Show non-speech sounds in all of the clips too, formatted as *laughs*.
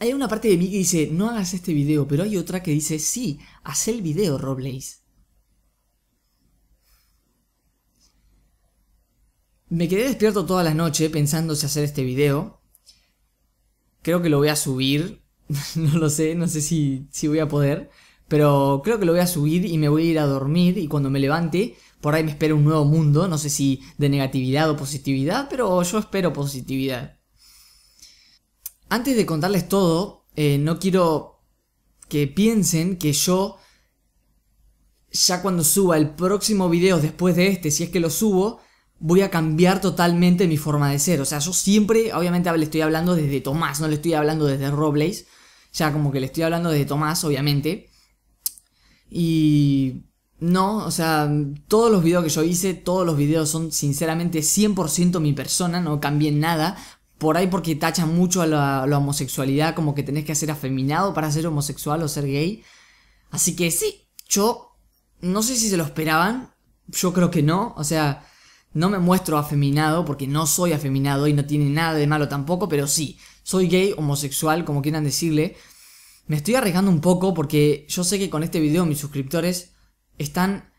hay una parte de mí que dice, no hagas este video, pero hay otra que dice, sí, haz el video, Roblaze. Me quedé despierto toda la noche pensando si hacer este video. Creo que lo voy a subir. *laughs* no lo sé, no sé si, si voy a poder. Pero creo que lo voy a subir y me voy a ir a dormir y cuando me levante, por ahí me espera un nuevo mundo. No sé si de negatividad o positividad, pero yo espero positividad. Antes de contarles todo, eh, no quiero que piensen que yo, ya cuando suba el próximo video después de este, si es que lo subo, voy a cambiar totalmente mi forma de ser. O sea, yo siempre, obviamente le estoy hablando desde Tomás, no le estoy hablando desde Robles. Ya como que le estoy hablando desde Tomás, obviamente. Y... No, o sea, todos los videos que yo hice, todos los videos son sinceramente 100% mi persona, no cambié nada, por ahí porque tachan mucho a la, homosexualidad, como que tenés que ser afeminado para ser homosexual o ser gay. Así que sí, yo no sé si se lo esperaban, yo creo que no, o sea, no me muestro afeminado porque no soy afeminado y no tiene nada de malo tampoco, pero sí, soy gay, homosexual, como quieran decirle. Me estoy arriesgando un poco porque yo sé que con este video mis suscriptores están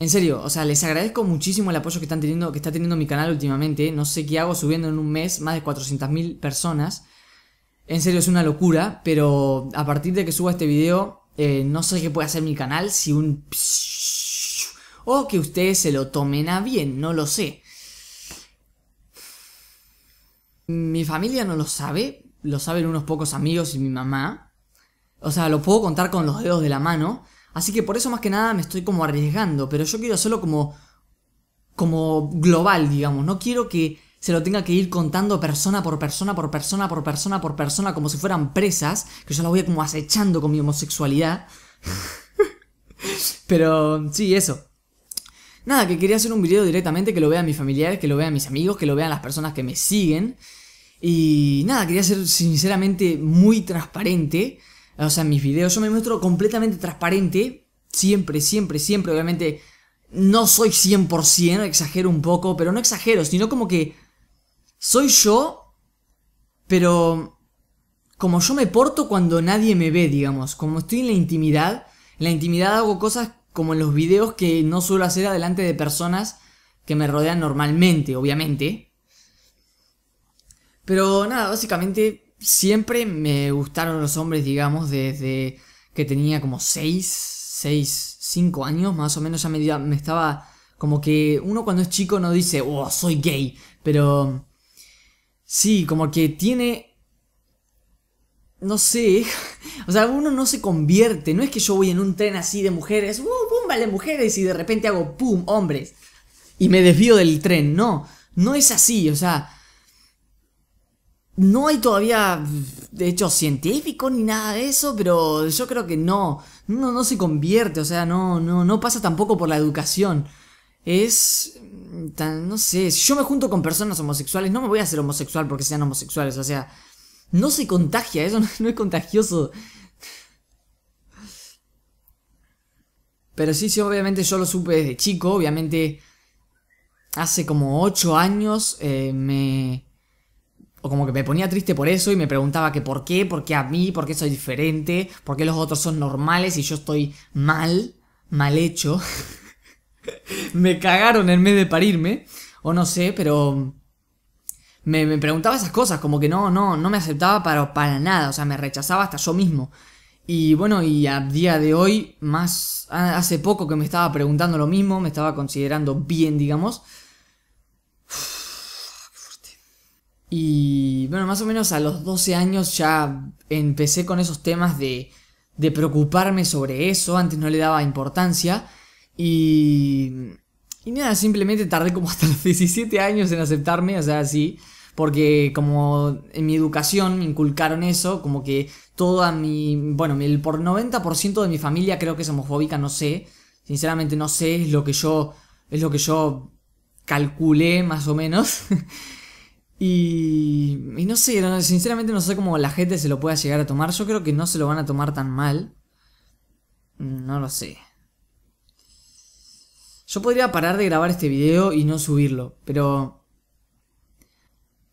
en serio, o sea, les agradezco muchísimo el apoyo que están teniendo, que está teniendo mi canal últimamente. No sé qué hago subiendo en un mes más de 400.000 personas. En serio, es una locura, pero a partir de que suba este video, eh, no sé qué puede hacer mi canal, si un... O que ustedes se lo tomen a bien, no lo sé. Mi familia no lo sabe, lo saben unos pocos amigos y mi mamá. O sea, lo puedo contar con los dedos de la mano. Así que por eso más que nada me estoy como arriesgando, pero yo quiero hacerlo como como global, digamos, no quiero que se lo tenga que ir contando persona por persona por persona por persona por persona como si fueran presas, que yo la voy como acechando con mi homosexualidad. *laughs* pero sí, eso. Nada, que quería hacer un video directamente que lo vean mis familiares, que lo vean mis amigos, que lo vean las personas que me siguen. Y nada, quería ser sinceramente muy transparente o sea, en mis videos yo me muestro completamente transparente. Siempre, siempre, siempre. Obviamente no soy 100%, exagero un poco, pero no exagero, sino como que soy yo, pero como yo me porto cuando nadie me ve, digamos. Como estoy en la intimidad, en la intimidad hago cosas como en los videos que no suelo hacer adelante de personas que me rodean normalmente, obviamente. Pero nada, básicamente siempre me gustaron los hombres, digamos, desde que tenía como 6, 6, 5 años, más o menos ya me, me estaba... Como que uno cuando es chico no dice, oh, soy gay, pero... Sí, como que tiene... No sé, *laughs* o sea, uno no se convierte, no es que yo voy en un tren así de mujeres, uh, pum, vale mujeres, y de repente hago, pum, hombres, y me desvío del tren, no, no es así, o sea, no hay todavía, de hecho, científico ni nada de eso, pero yo creo que no, no, no se convierte, o sea, no, no, no pasa tampoco por la educación. Es, tan, no sé, si yo me junto con personas homosexuales, no me voy a hacer homosexual porque sean homosexuales, o sea, no se contagia, eso *laughs* no, es contagioso. Pero sí, sí, obviamente yo lo supe desde chico, obviamente hace como 8 años eh, me o como que me ponía triste por eso y me preguntaba que por qué, por qué a mí, por qué soy diferente, por qué los otros son normales y yo estoy mal, mal hecho. *laughs* me cagaron en vez de parirme, o no sé, pero me, me, preguntaba esas cosas, como que no, no, no me aceptaba para, para nada, o sea, me rechazaba hasta yo mismo. Y bueno, y a día de hoy, más hace poco que me estaba preguntando lo mismo, me estaba considerando bien, digamos. Y bueno, más o menos a los 12 años ya empecé con esos temas de, de preocuparme sobre eso, antes no le daba importancia. Y, y nada, simplemente tardé como hasta *laughs* los 17 años en aceptarme, o sea, sí. Porque como en mi educación me inculcaron eso, como que toda mi... Bueno, el por 90% de mi familia creo que es homofóbica, no sé. Sinceramente no sé, es lo que yo... Es lo que yo calculé más o menos. *laughs* Y, no sé, sinceramente no sé cómo la gente se lo pueda llegar a tomar. Yo creo que no se lo van a tomar tan mal. No lo sé. Yo podría parar de grabar este video y no subirlo, pero...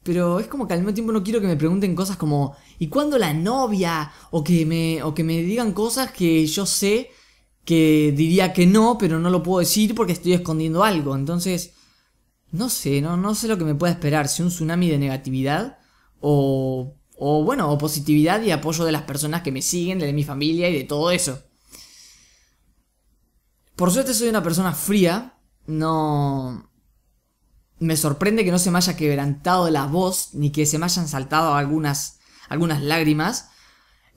pero es como que al mismo tiempo no quiero que me pregunten cosas como ¿y cuándo la novia? O que me, o que me digan cosas que yo sé que diría que no, pero no lo puedo decir porque estoy escondiendo algo. Entonces, no sé, no, no sé lo que me puede esperar, si un tsunami de negatividad o, o bueno, o positividad y apoyo de las personas que me siguen, de mi familia y de todo eso. Por suerte soy una persona fría, no, me sorprende que no se me haya quebrantado la voz, ni que se me hayan saltado algunas, algunas lágrimas.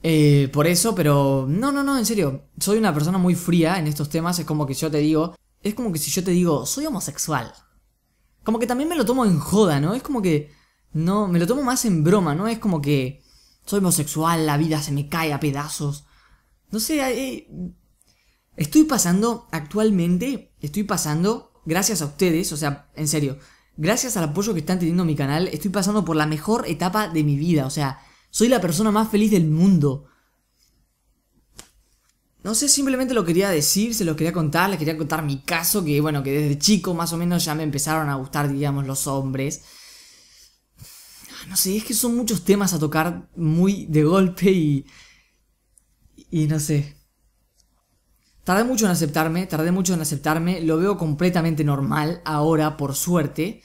Eh, por eso, pero no, no, no, en serio. Soy una persona muy fría en estos temas. Es como que yo te digo, es como que si yo te digo, soy homosexual. Como que también me lo tomo en joda, ¿no? Es como que, no, me lo tomo más en broma, ¿no? Es como que soy homosexual, la vida se me cae a pedazos. No sé, eh, estoy pasando actualmente, estoy pasando gracias a ustedes, o sea, en serio, gracias al apoyo que están teniendo mi canal, estoy pasando por la mejor etapa de mi vida, o sea, soy la persona más feliz del mundo. No sé, simplemente lo quería decir, se lo quería contar, les quería contar mi caso, que bueno, que desde chico más o menos ya me empezaron a gustar, digamos, los hombres. No sé, es que son muchos temas a tocar muy de golpe y... Y no sé, Tardé mucho en aceptarme, tardé mucho en aceptarme, lo veo completamente normal ahora, por suerte.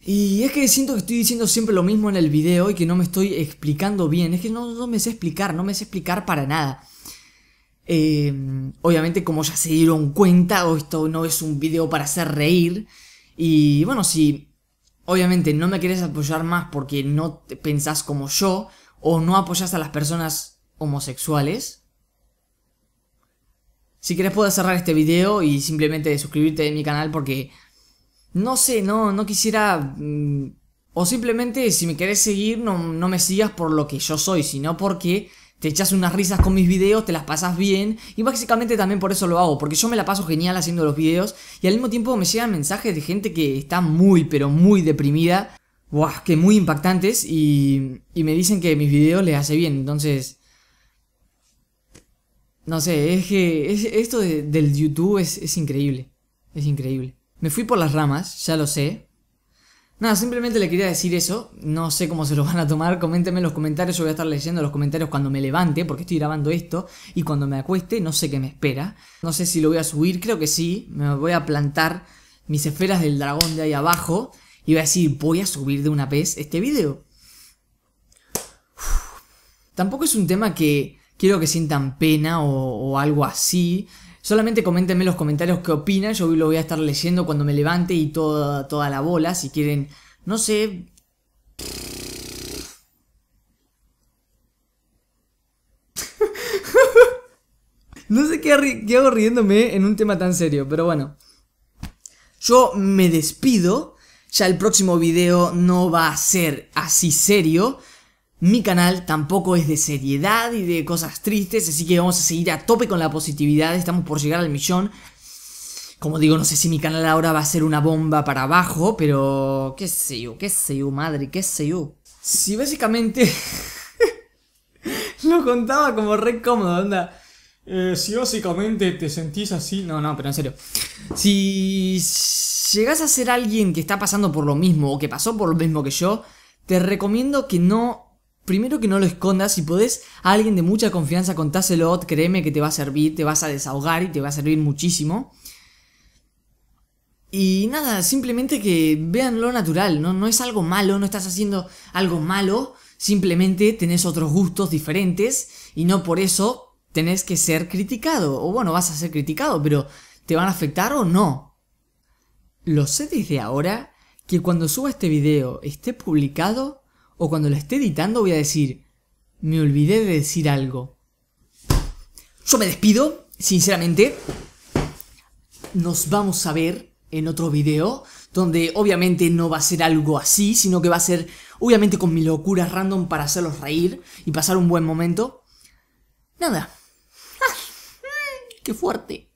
Y es que siento que estoy diciendo siempre lo mismo en el video y que no me estoy explicando bien. Es que no, me sé explicar, no me sé explicar para nada. Eh, obviamente, como ya se dieron cuenta, esto no es un video para hacer reír. Y bueno, si obviamente no me quieres apoyar más porque no pensás como yo, o no apoyas a las personas homosexuales, si querés puedo cerrar este video y simplemente suscribirte a mi canal porque... No sé, no, no quisiera... Mm, o simplemente si me querés seguir no, no me sigas por lo que yo soy, sino porque te echas unas risas con mis videos, te las pasas bien y básicamente también por eso lo hago, porque yo me la paso genial haciendo los videos y al mismo tiempo me llegan mensajes de gente que está muy pero muy deprimida, Buah, que muy impactantes y, y me dicen que mis videos les hace bien, entonces no sé, es que esto del YouTube es, increíble. Es increíble. Me fui por las ramas, ya lo sé. Nada, simplemente le quería decir eso. No sé cómo se lo van a tomar. Coméntenme en los comentarios. Yo voy a estar leyendo los comentarios cuando me levante, porque estoy grabando esto. Y cuando me acueste, no sé qué me espera. No sé si lo voy a subir, creo que sí. Me voy a plantar mis esferas del dragón de ahí abajo. Y voy a decir, voy a subir de una vez este video. Tampoco es un tema que quiero que sientan pena o, algo así. Solamente coméntenme en los comentarios qué opinan. Yo lo voy a estar leyendo cuando me levante y toda, toda la bola. Si quieren, no sé. *laughs* no sé qué, qué hago riéndome en un tema tan serio, pero bueno. Yo me despido. Ya el próximo video no va a ser así serio. Mi canal tampoco es de seriedad y de cosas tristes, así que vamos a seguir a tope con la positividad, estamos por llegar al millón. Como digo, no sé si mi canal ahora va a ser una bomba para abajo, pero... qué sé yo, qué sé yo, madre, qué sé yo. Si básicamente... *laughs* lo contaba como re cómodo, onda... Eh, si básicamente te sentís así... No, no, pero en serio. Si llegas a ser alguien que está pasando por lo mismo o que pasó por lo mismo que yo, te recomiendo que no primero que no lo escondas, si podés a alguien de mucha confianza contáselo, créeme que te va a servir, te vas a desahogar y te va a servir muchísimo. Y nada, simplemente que vean lo natural, ¿no? no es algo malo, no estás haciendo algo malo, simplemente tenés otros gustos diferentes y no por eso tenés que ser criticado. O bueno, vas a ser criticado, pero ¿te van a afectar o no? Lo sé desde ahora que cuando suba este video esté publicado, o cuando lo esté editando voy a decir, me olvidé de decir algo. Yo me despido, sinceramente. Nos vamos a ver en otro video, donde obviamente no va a ser algo así, sino que va a ser obviamente con mi locura random para hacerlos reír y pasar un buen momento. Nada. ¡Qué fuerte!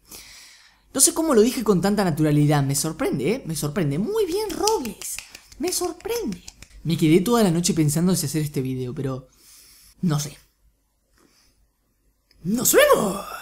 No sé cómo lo dije con tanta naturalidad, me sorprende, ¿eh? Me sorprende. Muy bien, Robles. Me sorprende. Me quedé toda la noche pensando si hacer este video, pero... No sé. ¡Nos vemos!